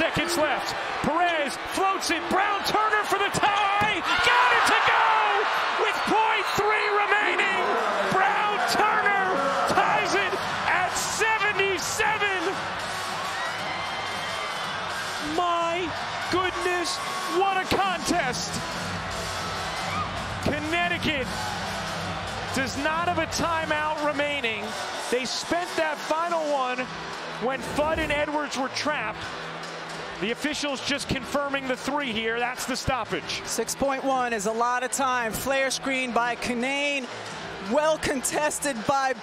seconds left. Perez floats it. Brown Turner for the tie. Got it to go with .3 remaining. Brown Turner ties it at 77. My goodness, what a contest. Connecticut does not have a timeout remaining. They spent that final one when Fudd and Edwards were trapped. The officials just confirming the three here. That's the stoppage. 6.1 is a lot of time. Flare screen by Cunane. Well contested by